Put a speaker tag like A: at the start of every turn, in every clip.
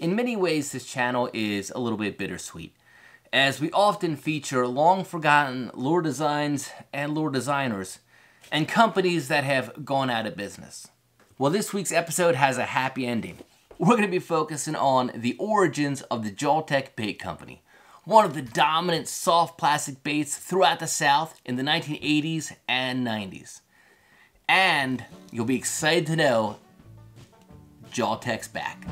A: In many ways, this channel is a little bit bittersweet, as we often feature long forgotten lure designs and lure designers, and companies that have gone out of business. Well, this week's episode has a happy ending. We're going to be focusing on the origins of the Jawtec Bait Company, one of the dominant soft plastic baits throughout the South in the 1980s and 90s. And you'll be excited to know Jawtec's back.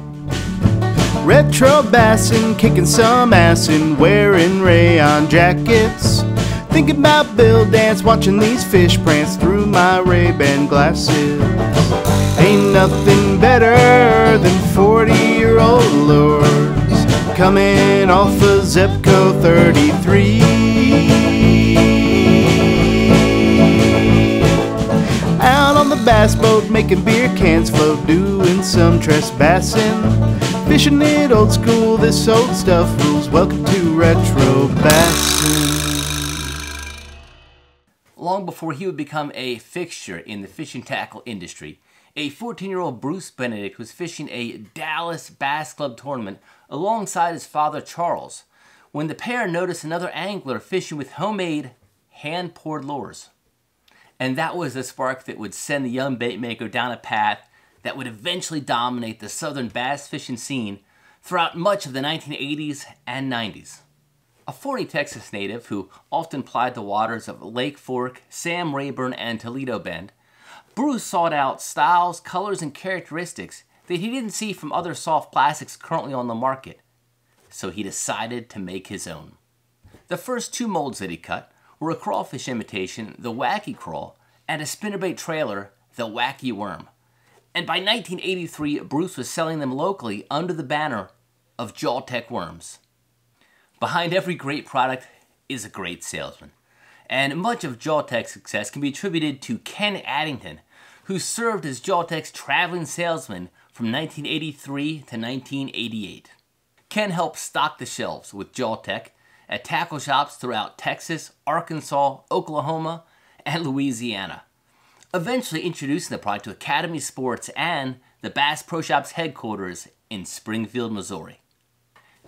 B: Retro bassin', kicking some ass and wearing rayon jackets. Thinking about Bill Dance, watching these fish prance through my Ray-Ban glasses. Ain't nothing better than 40-year-old lures coming off of Zebco 33. Out on the bass boat, making beer cans float, doing some trespassing. Fishing it old school, this old stuff rules. Welcome to Retro Bassin'.
A: Long before he would become a fixture in the fishing tackle industry, a 14 year old Bruce Benedict was fishing a Dallas Bass Club tournament alongside his father Charles when the pair noticed another angler fishing with homemade, hand poured lures. And that was the spark that would send the young bait maker down a path that would eventually dominate the southern bass fishing scene throughout much of the 1980s and 90s. A Forney, Texas native who often plied the waters of Lake Fork, Sam Rayburn, and Toledo Bend, Bruce sought out styles, colors, and characteristics that he didn't see from other soft plastics currently on the market, so he decided to make his own. The first two molds that he cut were a crawfish imitation, the Wacky Craw, and a spinnerbait trailer, the Wacky Worm. And by 1983, Bruce was selling them locally under the banner of Jawtec Worms. Behind every great product is a great salesman. And much of Jawtec's success can be attributed to Ken Addington, who served as Jawtec's traveling salesman from 1983 to 1988. Ken helped stock the shelves with Jawtec at tackle shops throughout Texas, Arkansas, Oklahoma, and Louisiana. Eventually introducing the product to Academy Sports and the Bass Pro Shops headquarters in Springfield, Missouri.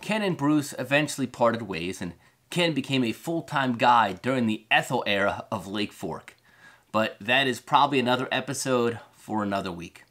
A: Ken and Bruce eventually parted ways, and Ken became a full time guide during the Ethel era of Lake Fork. But that is probably another episode for another week.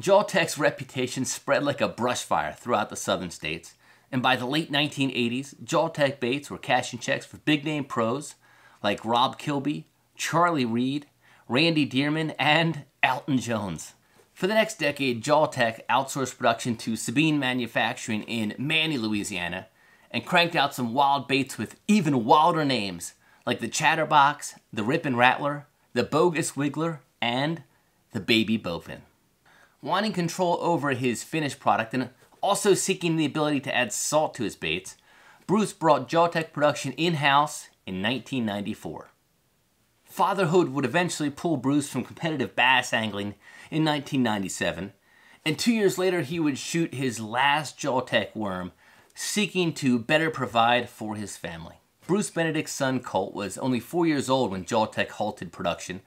A: Jawtec's reputation spread like a brush fire throughout the southern states, and by the late 1980s, Jawtec baits were cashing checks for big name pros like Ron Kilby, Charlie Reed, Randy Dearman, and Alton Jones. For the next decade, Jawtec outsourced production to Sabine Manufacturing in Many, Louisiana, and cranked out some wild baits with even wilder names like the Chatterbox, the Rippin' Rattler, the Bogus Wiggler, and the Baby Bowfin. Wanting control over his finished product and also seeking the ability to add salt to his baits, Bruce brought Jawtec production in house in 1994. Fatherhood would eventually pull Bruce from competitive bass angling in 1997, and two years later he would shoot his last Jawtec worm, seeking to better provide for his family. Bruce Benedict's son Colt was only four years old when Jawtec halted production,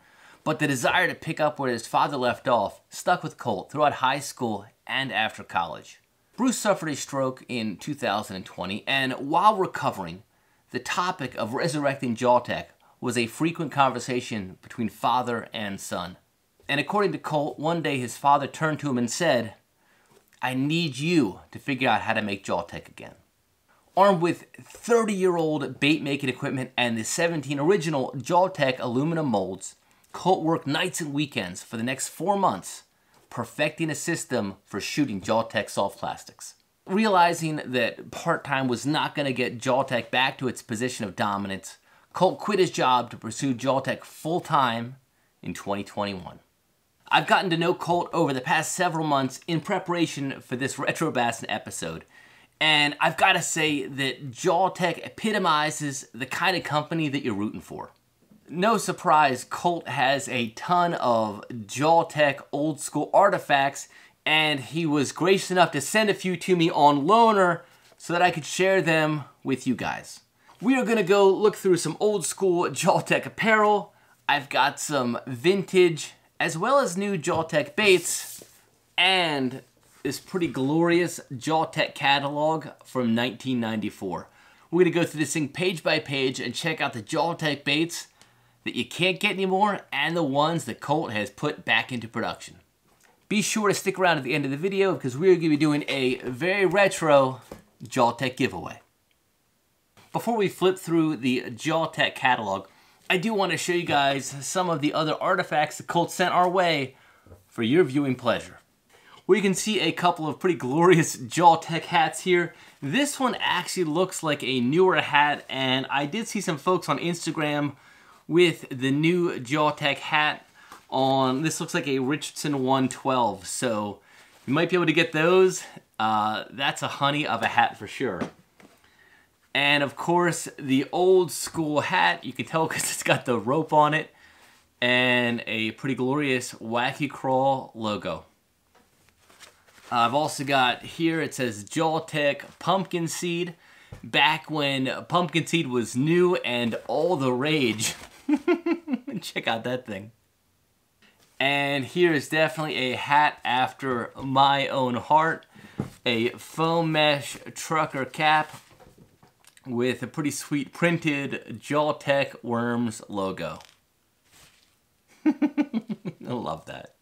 A: but the desire to pick up where his father left off stuck with Colt throughout high school and after college. Bruce suffered a stroke in 2020, and while recovering, the topic of resurrecting Jawtec was a frequent conversation between father and son. And according to Colt, one day his father turned to him and said, I need you to figure out how to make Jawtec again. Armed with 30 year old bait making equipment and the 17 original Jawtec aluminum molds, Colt worked nights and weekends for the next four months, perfecting a system for shooting Jawtec soft plastics. Realizing that part time was not going to get Jawtec back to its position of dominance, Colt quit his job to pursue Jawtec full time in 2021. I've gotten to know Colt over the past several months in preparation for this Retro Bassin episode, and I've got to say that Jawtec epitomizes the kind of company that you're rooting for. No surprise, Colt has a ton of Jawtec old school artifacts, and he was gracious enough to send a few to me on loaner so that I could share them with you guys. We are gonna go look through some old school Jawtec apparel. I've got some vintage as well as new Jawtec baits, and this pretty glorious Jawtec catalog from 1994. We're to go through this thing page by page and check out the Jawtec baits that you can't get anymore and the ones that Colt has put back into production. Be sure to stick around at the end of the video because we're to be doing a very retro Jawtec giveaway. Before we flip through the Jawtec catalog, I do want to show you guys some of the other artifacts the Colt sent our way for your viewing pleasure. We can see a couple of pretty glorious Jawtec hats here. This one actually looks like a newer hat, and I did see some folks on Instagram with the new Jawtec hat on, this looks like a Richardson 112, so you might be able to get those. Uh, that's a honey of a hat for sure. And of course, the old school hat, you can tell because it's got the rope on it and a pretty glorious Wacky Craw logo. I've also got here, it says Jawtec Pumpkin Seed. Back when Pumpkin Seed was new and all the rage. Check out that thing. And here is definitely a hat after my own heart. A foam mesh trucker cap with a pretty sweet printed Jawtec Worms logo. I love that.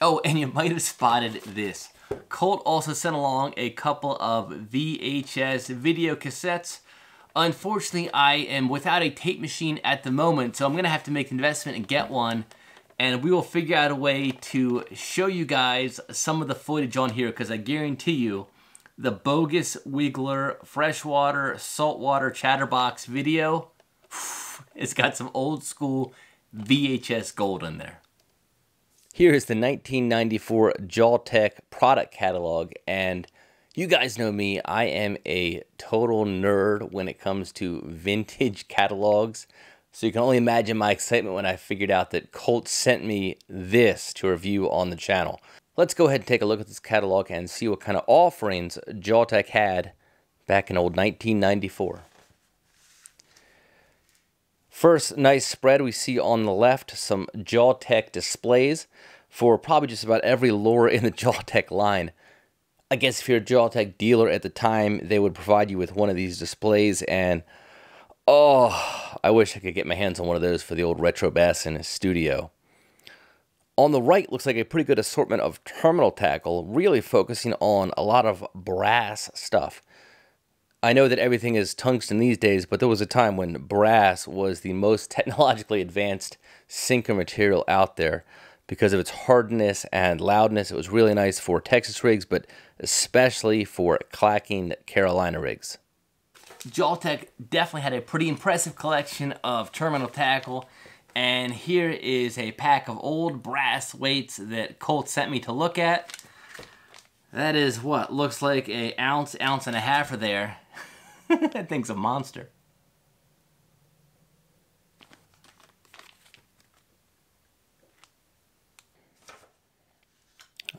A: Oh, and you might have spotted this. Colt also sent along a couple of VHS video cassettes. Unfortunately, I am without a tape machine at the moment, so I'm to have to make an investment and get one. And we will figure out a way to show you guys some of the footage on here, because I guarantee you, the Bogus Wiggler freshwater, saltwater chatterbox video, it's got some old school VHS gold in there. Here is the 1994 Jawtec product catalog, and you guys know me, I am a total nerd when it comes to vintage catalogs. So you can only imagine my excitement when I figured out that Colt sent me this to review on the channel. Let's go ahead and take a look at this catalog and see what kind of offerings Jawtec had back in old 1994. First nice spread we see on the left some Jawtec displays for probably just about every lure in the Jawtec line. I guess if you're a Jawtec dealer at the time, they would provide you with one of these displays and oh, I wish I could get my hands on one of those for the old Retro Bassin studio. On the right looks like a pretty good assortment of terminal tackle, really focusing on a lot of brass stuff. I know that everything is tungsten these days, but there was a time when brass was the most technologically advanced sinker material out there because of its hardness and loudness. It was really nice for Texas rigs, but especially for clacking Carolina rigs. Jawtec definitely had a pretty impressive collection of terminal tackle. And here is a pack of old brass weights that Colt sent me to look at. That is what looks like a ounce, ounce and a half of there. that thing's a monster.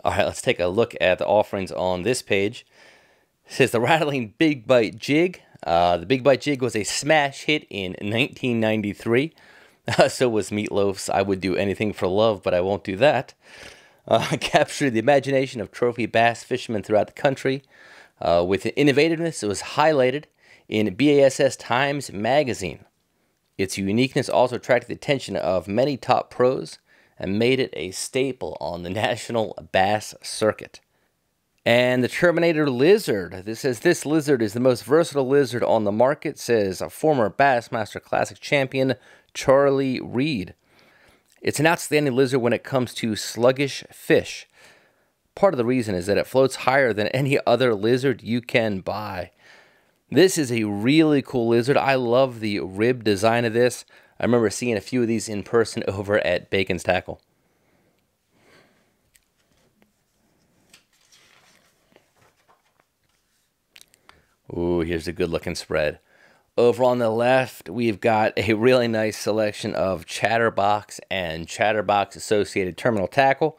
A: All right, let's take a look at the offerings on this page. It says the Rattling Big Bite Jig. Uh, the Big Bite Jig was a smash hit in 1993. So was Meatloaf's I Would Do Anything for Love, but I Won't Do That. Uh, captured the imagination of trophy bass fishermen throughout the country. Uh, with innovativeness, it was highlighted in BASS Times magazine. Its uniqueness also attracted the attention of many top pros and made it a staple on the national bass circuit. And the Terminator Lizard. This says this lizard is the most versatile lizard on the market, says a former Bassmaster Classic champion Charlie Reed. It's an outstanding lizard when it comes to sluggish fish. Part of the reason is that it floats higher than any other lizard you can buy. This is a really cool lizard. I love the rib design of this. I remember seeing a few of these in person over at Bacon's Tackle. Ooh, here's a good looking spread. Over on the left, we've got a really nice selection of Chatterbox and Chatterbox associated terminal tackle.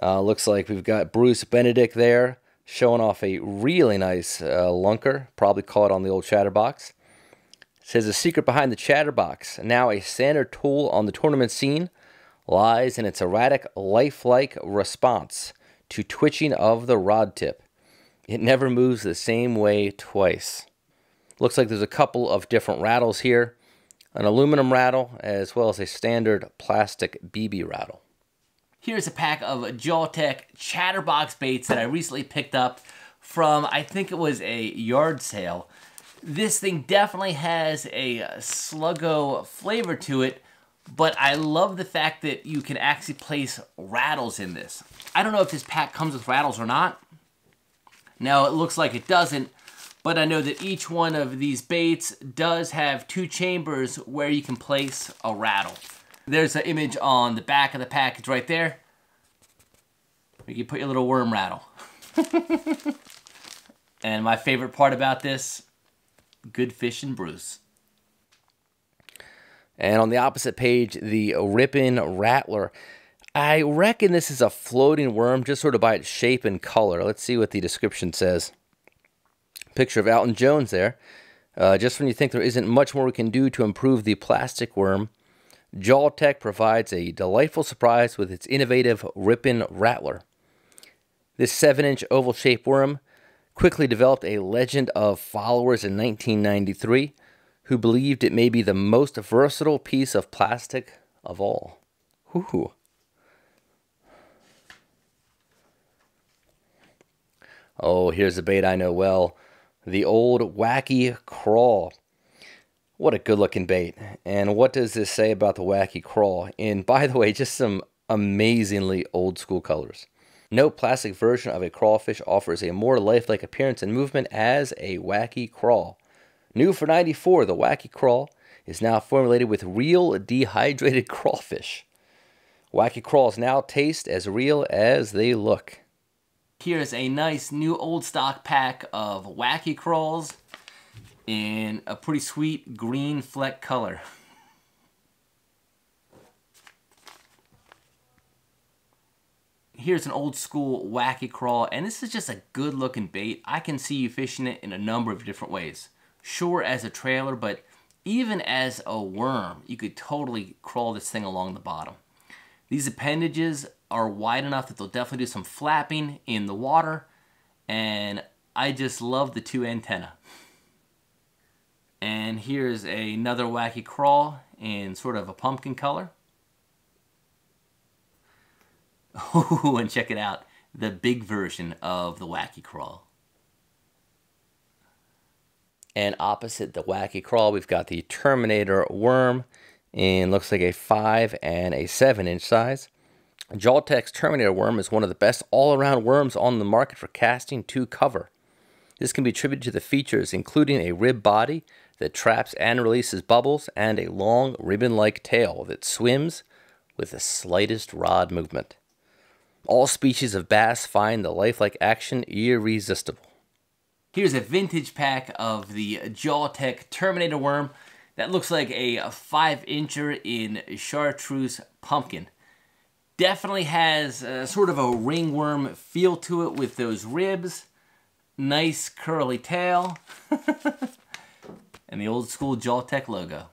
A: Uh, looks like we've got Bruce Benedict there showing off a really nice uh, lunker, probably caught on the old chatterbox. It says the secret behind the chatterbox, now a standard tool on the tournament scene, lies in its erratic, lifelike response to twitching of the rod tip. It never moves the same way twice. Looks like there's a couple of different rattles here an aluminum rattle as well as a standard plastic BB rattle. Here's a pack of Jawtec Chatterbox baits that I recently picked up from, I think it was a yard sale. This thing definitely has a Slug-Go flavor to it, but I love the fact that you can actually place rattles in this. I don't know if this pack comes with rattles or not. Now, it looks like it doesn't, but I know that each one of these baits does have two chambers where you can place a rattle. There's an image on the back of the package right there. You can put your little worm rattle. and my favorite part about this, good fish and Bruce. And on the opposite page, the Rippin' Rattler. I reckon this is a floating worm just sort of by its shape and color. Let's see what the description says. Picture of Alton Jones there. Uh, just when you think there isn't much more we can do to improve the plastic worm, Jawtec provides a delightful surprise with its innovative Rippin' Rattler. This 7 inch oval shaped worm quickly developed a legend of followers in 1993 who believed it may be the most versatile piece of plastic of all. Ooh. Oh, here's a bait I know well the old wacky craw. What a good looking bait. And what does this say about the wacky craw? And by the way, just some amazingly old school colors. No plastic version of a crawfish offers a more lifelike appearance and movement as a wacky craw. New for 94, the wacky craw is now formulated with real dehydrated crawfish. Wacky crawls now taste as real as they look. Here's a nice new old stock pack of Wacky Crawls in a pretty sweet green fleck color. Here's an old school Wacky Craw, and this is just a good looking bait. I can see you fishing it in a number of different ways. Sure as a trailer, but even as a worm, you could totally crawl this thing along the bottom. These appendages are wide enough that they'll definitely do some flapping in the water. And I just love the two antenna. And here's another wacky craw in sort of a pumpkin color. Oh, and check it out. The big version of the wacky craw. And opposite the wacky craw, we've got the Terminator worm in looks like a 5 and a 7 inch size. Jawtec's Terminator worm is one of the best all-around worms on the market for casting to cover. This can be attributed to the features including a rib body that traps and releases bubbles and a long ribbon-like tail that swims with the slightest rod movement. All species of bass find the lifelike action irresistible. Here's a vintage pack of the Jawtec Terminator worm that looks like a 5 incher in chartreuse pumpkin definitely has a, sort of a ringworm feel to it with those ribs. Nice curly tail. and the old school Jawtec logo.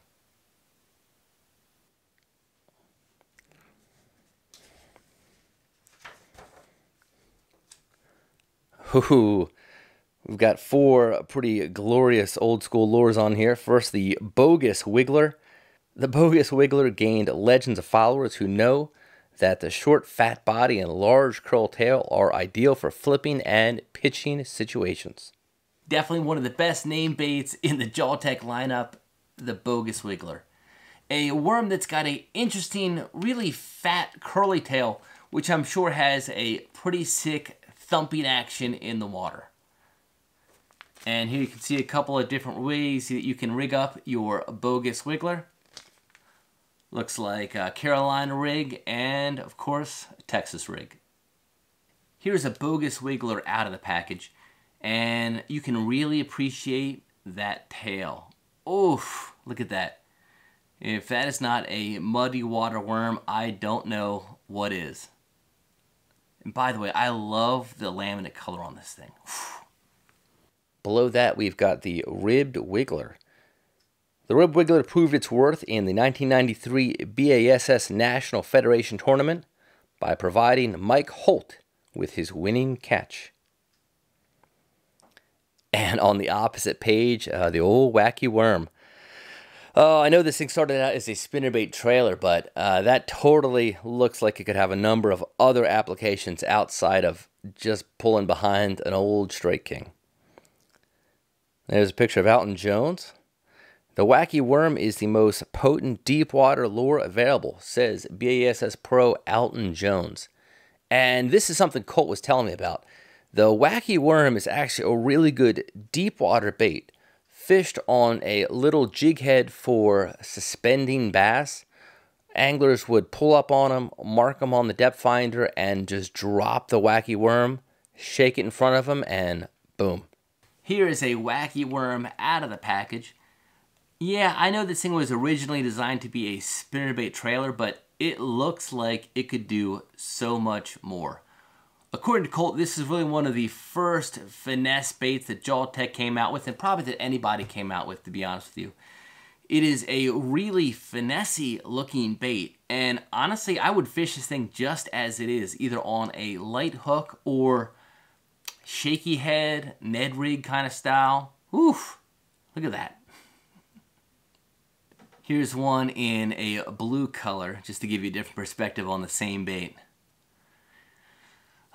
A: Ooh, we've got four pretty glorious old school lures on here. First, the Bogus Wiggler. The Bogus Wiggler gained legends of followers who know that the short, fat body and large curl tail are ideal for flipping and pitching situations. Definitely one of the best name baits in the Jawtec lineup, the Bogus Wiggler. A worm that's got a interesting, really fat, curly tail, which I'm sure has a pretty sick thumping action in the water. And here you can see a couple of different ways that you can rig up your Bogus Wiggler. Looks like a Carolina rig and, of course, a Texas rig. Here's a bogus wiggler out of the package, and you can really appreciate that tail. Oof, look at that. If that is not a muddy water worm, I don't know what is. And by the way, I love the laminate color on this thing. Below that, we've got the ribbed wiggler. The Rib Wiggler proved its worth in the 1993 BASS National Federation Tournament by providing Mike Holt with his winning catch. And on the opposite page, uh, the old wacky worm. Oh, I know this thing started out as a spinnerbait trailer, but uh, that totally looks like it could have a number of other applications outside of just pulling behind an old Strike King. There's a picture of Alton Jones. The wacky worm is the most potent deep water lure available, says BASS Pro Alton Jones. And this is something Colt was telling me about. The wacky worm is actually a really good deep water bait fished on a little jig head for suspending bass. Anglers would pull up on them, mark them on the depth finder, and just drop the wacky worm, shake it in front of them, and boom. Here is a wacky worm out of the package. Yeah, I know this thing was originally designed to be a spinnerbait trailer, but it looks like it could do so much more. According to Colt, this is really one of the first finesse baits that Jawtec came out with, and probably that anybody came out with, to be honest with you. It is a really finessey looking bait, and honestly, I would fish this thing just as it is, either on a light hook or shaky head, Ned rig kind of style. Oof, look at that. Here's one in a blue color, just to give you a different perspective on the same bait.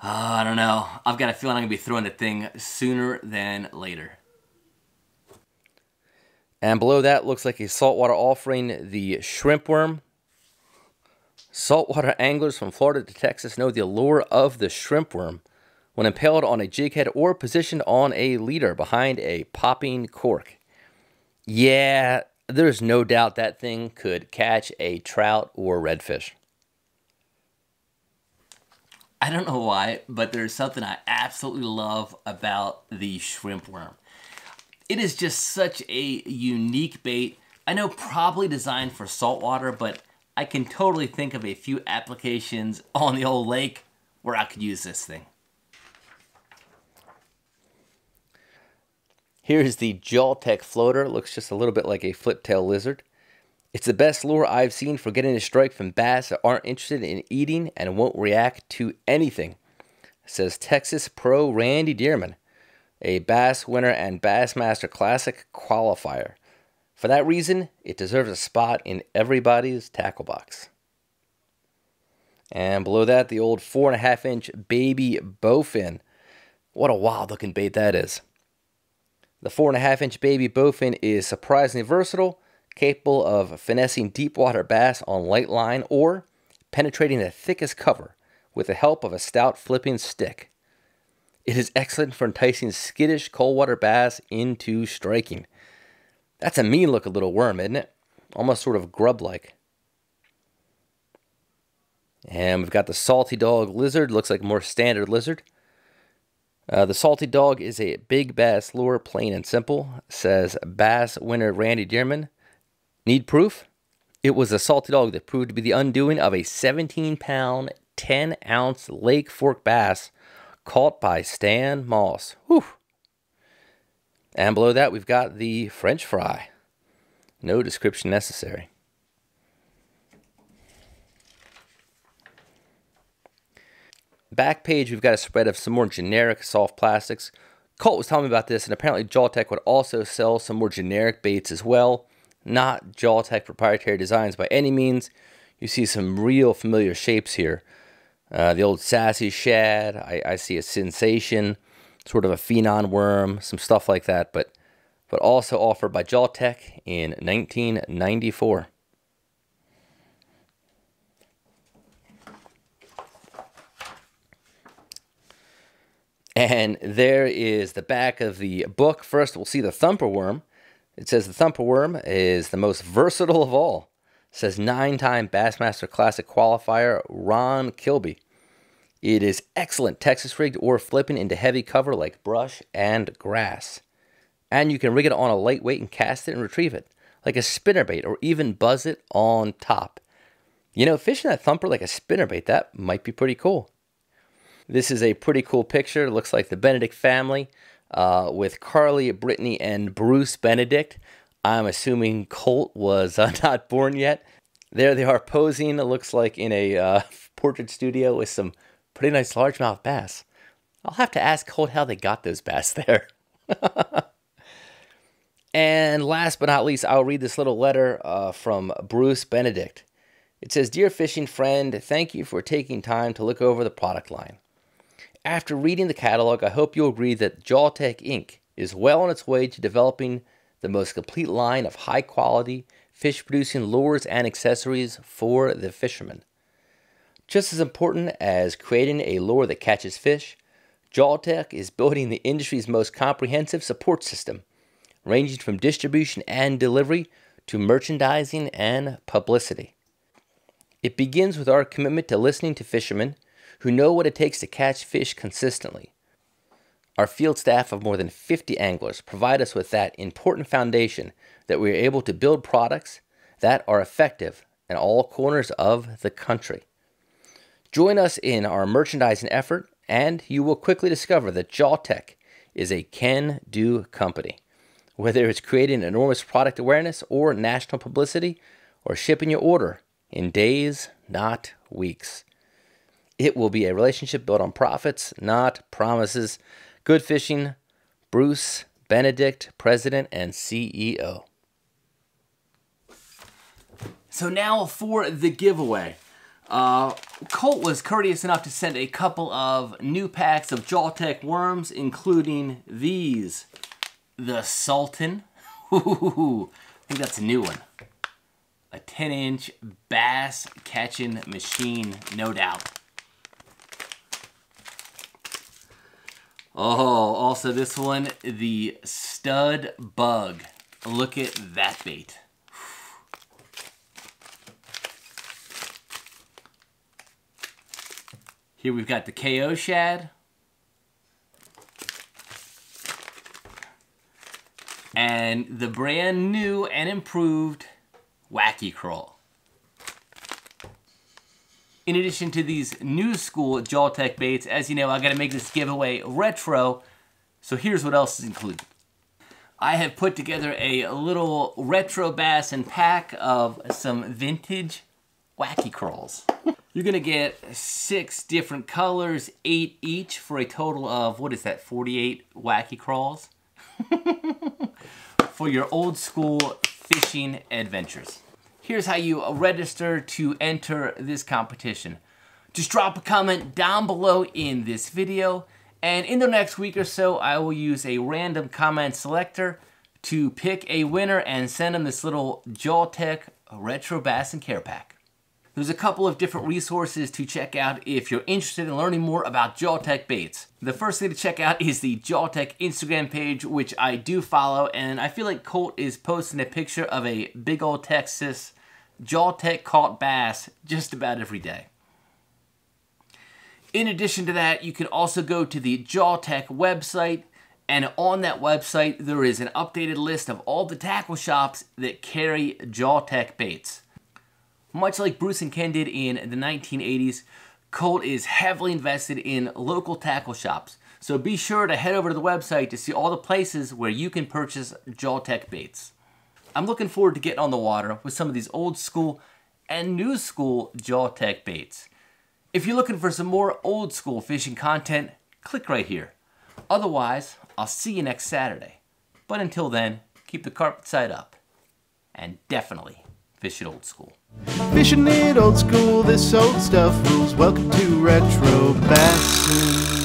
A: Uh, I don't know. I've got a feeling I'm going to be throwing the thing sooner than later. And below that looks like a saltwater offering, the shrimp worm. Saltwater anglers from Florida to Texas know the allure of the shrimp worm when impaled on a jig head or positioned on a leader behind a popping cork. Yeah, there's no doubt that thing could catch a trout or redfish. I don't know why, but there's something I absolutely love about the shrimp worm. It is just such a unique bait. I know probably designed for saltwater, but I can totally think of a few applications on the old lake where I could use this thing. Here's the Jawtec floater. Looks just a little bit like a flip-tail lizard. It's the best lure I've seen for getting a strike from bass that aren't interested in eating and won't react to anything, says Texas pro Randy Dearman, a Bass winner and Bassmaster Classic qualifier. For that reason, it deserves a spot in everybody's tackle box. And below that, the old four and a half inch baby bowfin. What a wild looking bait that is. The four and a half inch baby bowfin is surprisingly versatile capable of finessing deep water bass on light line or penetrating the thickest cover with the help of a stout flipping stick. It is excellent for enticing skittish cold water bass into striking. That's a mean looking little worm, isn't it? Almost sort of grub like. And we've got the salty dog lizard, looks like more standard lizard. Uh, the salty dog is a big bass lure, plain and simple, says bass winner Randy Dearman. Need proof? It was a salty dog that proved to be the undoing of a 17 pound, 10 ounce Lake Fork bass caught by Stan Moss. Whew. And below that, we've got the French fry. No description necessary. Back page, we've got a spread of some more generic soft plastics. Colt was telling me about this, and apparently Jawtec would also sell some more generic baits as well not Jawtec proprietary designs by any means. You see some real familiar shapes here. Uh, the old sassy shad, I, I, see a sensation, sort of a phenon worm, some stuff like that, but but also offered by Jawtec in 1994. And there is the back of the book. First, we'll see the thumper worm. It says the Thumper Worm is the most versatile of all. It says nine time Bassmaster Classic qualifier Ron Kilby. It is excellent Texas rigged or flipping into heavy cover like brush and grass. And you can rig it on a lightweight and cast it and retrieve it like a spinnerbait or even buzz it on top. You know, fishing that thumper like a spinnerbait, that might be pretty cool. This is a pretty cool picture. It looks like the Benedict family uh, with Carly, Brittany, and Bruce Benedict. I'm assuming Colt was uh, not born yet. There they are posing, it looks like in a uh, portrait studio with some Pretty nice largemouth bass. I'll have to ask Colt how they got those bass there. and last but not least, I'll read this little letter uh, from Bruce Benedict. It says Dear fishing friend, thank you for taking time to look over the product line. After reading the catalog, I hope you'll agree that Jawtec Inc. is well on its way to developing the most complete line of high quality fish producing lures and accessories for the fisherman. Just as important as creating a lure that catches fish, Jawtec is building the industry's most comprehensive support system, ranging from distribution and delivery to merchandising and publicity. It begins with our commitment to listening to fishermen who know what it takes to catch fish consistently. Our field staff of more than 50 anglers provide us with that important foundation that we are able to build products that are effective in all corners of the country. Join us in our merchandising effort and you will quickly discover that Jawtec is a can do company. Whether it's creating enormous product awareness or national publicity, or shipping your order in days, not weeks. It will be a relationship built on profits, not promises. Good fishing, Bruce Benedict, President and CEO. So now for the giveaway. Uh, Colt was courteous enough to send a couple of new packs of Jawtec worms, including these. The Sultan. Ooh, I think that's a new one. A 10 inch bass catching machine, no doubt. Oh, also this one, the Stud Bug. Look at that bait. Here we've got the KO shad. And the brand new and improved Wacky Craw. In addition to these new school Jawtec baits, as you know, I gotta make this giveaway retro. So here's what else is included. I have put together a little retro bass and pack of some vintage Wacky Crawls. You're gonna get six different colors, eight each, for a total of, what is that, 48 wacky crawls? for your old school fishing adventures. Here's how you register to enter this competition. Just drop a comment down below in this video, and in the next week or so, I will use a random comment selector to pick a winner and send them this little Jawtec Retro Bass and Care Pack. There's a couple of different resources to check out if you're interested in learning more about Jawtec baits. The first thing to check out is the Jawtec Instagram page, which I do follow, and I feel like Colt is posting a picture of a big old Texas Jawtec caught bass just about every day. In addition to that, you can also go to the Jawtec website, and on that website, there is an updated list of all the tackle shops that carry Jawtec baits. Much like Bruce and Ken did in the 1980s, Colt is heavily invested in local tackle shops. So be sure to head over to the website to see all the places where you can purchase Jawtec baits. I'm looking forward to getting on the water with some of these old school and new school Jawtec baits. If you're looking for some more old school fishing content, click right here. Otherwise, I'll see you next Saturday. But until then, keep the carpet side up. And definitely fish it old school.
B: Fishing it old school, this old stuff rules. Welcome to Retro Bassin'.